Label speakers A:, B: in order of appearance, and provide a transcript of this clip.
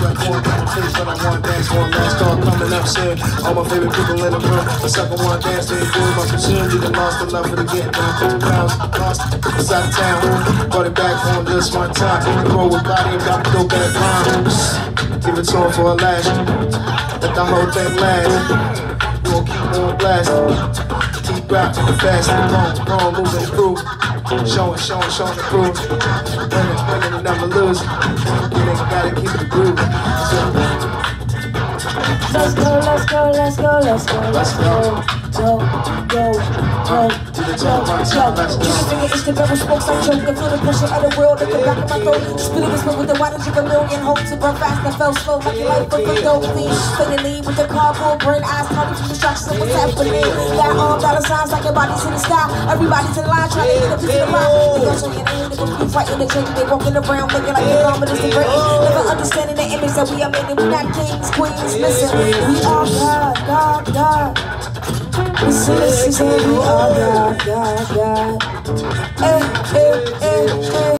A: one more time, but I want dance, one last call coming up soon. All my favorite people in the room. The second one dance, they do my consume. Even lost the love for the getting down. Cool pounds, lost inside of town. Brought it back home just one time. Roll with body and got to go back round. Give it to him for Alash. Let the whole thing last. We gon' keep on blast. Rap to the fast, wrong, wrong, moving through. Showing, showing, showing the proof. Winning, winning, and never lose. You nigga gotta keep the groove.
B: Let's go, let's go, let's go, let's go, let's go. Yo, yo, yo,
A: The let's
B: Trigger
A: go.
B: finger, it's the barrel smoke, I'm choking. Feel the pressure of the world at the back of my throat. Spilling this with the water, drink a million hopes to run fast. I fell slow like life with a dope fiend. Spinning lean with the cardboard brain eyes, calling to distractions of what's happening. Got all dollar signs like your body's in the sky. Everybody's in line trying to get a piece of the pie. They show your name, they gon' keep fighting the change. They walking around looking like the government is the great. Never understanding the image that we are making. We not kings, queens, listen. We are God. We are God, God, God. Hey, hey, hey, hey.